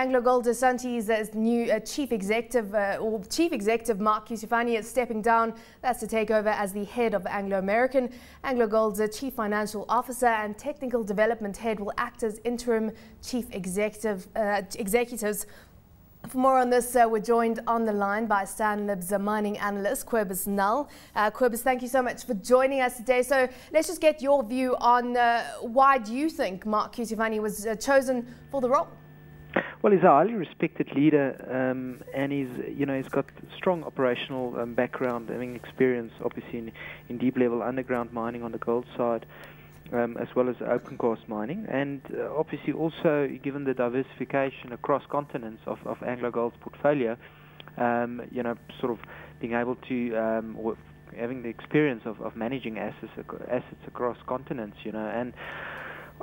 Anglo Gold Ashanti's uh, new uh, chief executive uh, or chief executive Mark Cutifani is stepping down. That's to take over as the head of Anglo American. Anglo Gold's uh, chief financial officer and technical development head will act as interim chief executive uh, executives. For more on this, uh, we're joined on the line by Stanlib's mining analyst, Kobus Nell. Uh, Kobus, thank you so much for joining us today. So let's just get your view on why do you think Mark Cutifani was chosen for the role? Well, he's a highly respected leader, um, and he's you know he's got strong operational um, background, having experience obviously in, in deep level underground mining on the gold side, um, as well as open cast mining, and uh, obviously also given the diversification across continents of, of Anglo Gold's portfolio, um, you know sort of being able to um, having the experience of, of managing assets assets across continents, you know, and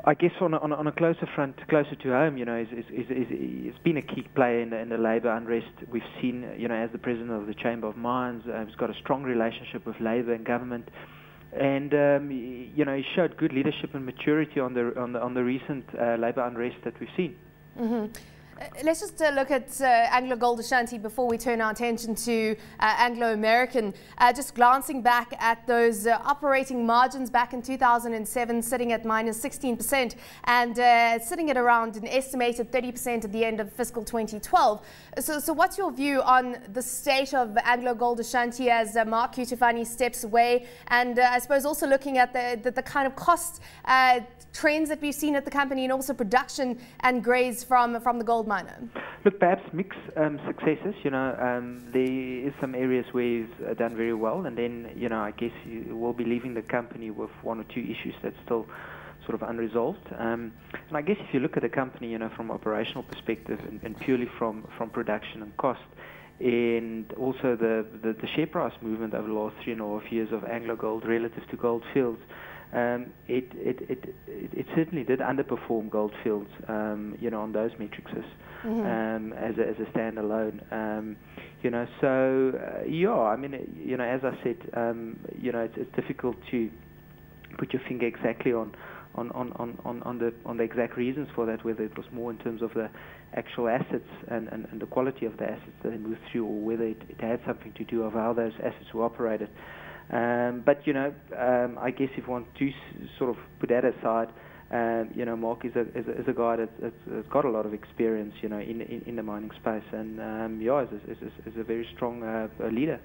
I guess on a, on a, closer front, closer to home, you know, is, is, is, is, it's been a key player in the, in the labour unrest. We've seen, you know, as the president of the Chamber of Mines, uh, he's got a strong relationship with Labour and government, and um, you know, he showed good leadership and maturity on the on the on the recent uh, labour unrest that we've seen. Mm-hmm. Uh, let's just uh, look at uh, Anglo Gold Ashanti before we turn our attention to uh, Anglo American. Uh, just glancing back at those uh, operating margins back in 2007, sitting at minus 16% and sitting at around an estimated 30% at the end of fiscal 2012. So, so what's your view on the state of Anglo Gold Ashanti as Mark Cutifani steps away? And I suppose also looking at the, the, the kind of cost trends that we've seen at the company and also production and grades from, from the gold gold miner? Look, perhaps mixed um, successes. You know, um, there is some areas where he's uh, done very well, and then you know, I guess you will be leaving the company with one or two issues that's still sort of unresolved. Um, and I guess if you look at the company, you know, from operational perspective and, and purely from from production and cost, and also the, the, the share price movement over the last three and a half years of Anglo Gold relative to Gold Fields um, it, it, it, it, certainly did underperform Goldfields, um, you know, on those metrics mm-hmm. um, as, a, as a standalone. Um, you know, so uh, yeah, I mean, you know, as I said, um, you know, it's, it's difficult to put your finger exactly on. On, on, on, on, the on the exact reasons for that, whether it was more in terms of the actual assets and, and, and the quality of the assets that they moved through, or whether it, it had something to do with how those assets were operated. Um, but you know, um, I guess if one to sort of put that aside, um, you know, Mark is a, is a, is a guy that, has got a lot of experience, you know, in in, in the mining space, and um, yeah, is, is, is, a very strong uh, leader.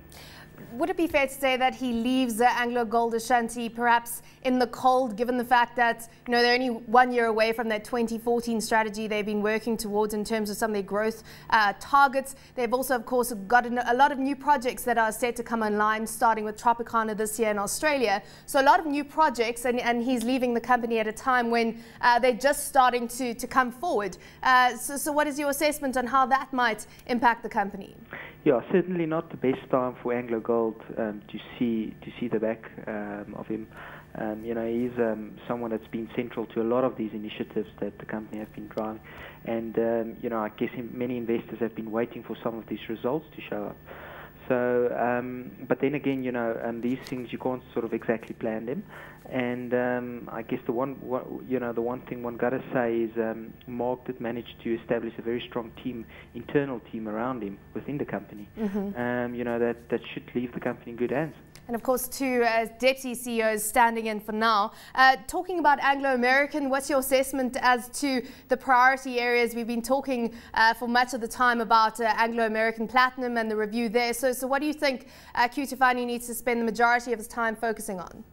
Would it be fair to say that he leaves Anglo Gold Ashanti perhaps in the cold, given the fact that you know they're only one year away from that 2014 strategy they've been working towards in terms of some of their growth uh, targets? They've also, of course, got a lot of new projects that are set to come online, starting with Tropicana this year in Australia. So a lot of new projects, and, and he's leaving the company at a time when uh, they're just starting to, to come forward. Uh, so, so what is your assessment on how that might impact the company? Yeah, certainly not the best time for Anglo Gold um, to see to see the back um, of him. Um, you know, he's um, someone that's been central to a lot of these initiatives that the company have been driving, and um, you know, I guess many investors have been waiting for some of these results to show up. So, um, but then again, you know, um, these things you can't sort of exactly plan them. And um, I guess the one, you know, the one thing one got to say is um, Mark did manage to establish a very strong team, internal team around him within the company. Mm-hmm. Um, you know that that should leave the company in good hands and of course two uh, deputy CEOs standing in for now. Uh, talking about Anglo-American, what's your assessment as to the priority areas? We've been talking uh, for much of the time about uh, Anglo-American Platinum and the review there. So, so what do you think uh, Cutifani needs to spend the majority of his time focusing on?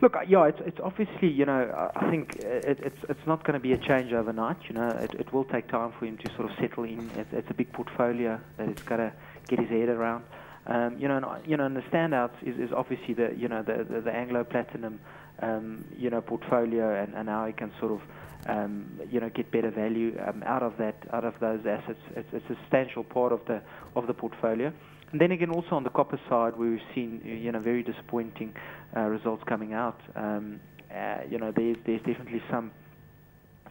Look, uh, yeah, it's, it's obviously, you know, I think it, it's it's not going to be a change overnight. You know, it, it will take time for him to sort of settle in. It's, it's a big portfolio that he's got to get his head around. Um, you know, and, you know, and the standouts is, is obviously the you know the the, the Anglo Platinum um, you know portfolio and, and how he can sort of um, you know get better value um, out of that out of those assets. It's, it's a substantial part of the of the portfolio. And then again, also on the copper side, we've seen you know very disappointing uh, results coming out. Um, uh, you know, there's there's definitely some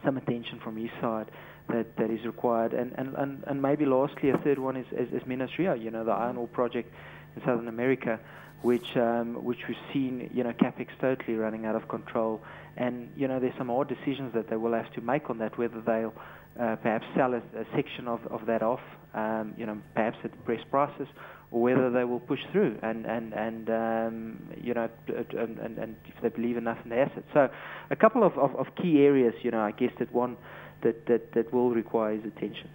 some attention from his side that, that is required. And, and, and, and maybe lastly, a third one is, is, is Minas-Rio, you know, the iron ore project in Southern America, which, um, which we've seen, you know, CapEx totally running out of control. And, you know, there's some hard decisions that they will have to make on that, whether they'll uh, perhaps sell a, a, section of, of that off, um, you know, perhaps at depressed prices, or whether they will push through and and and um, you know and, and, and if they believe enough in the asset. So, a couple of, of, of key areas, you know, I guess that one that, that, that will require his attention.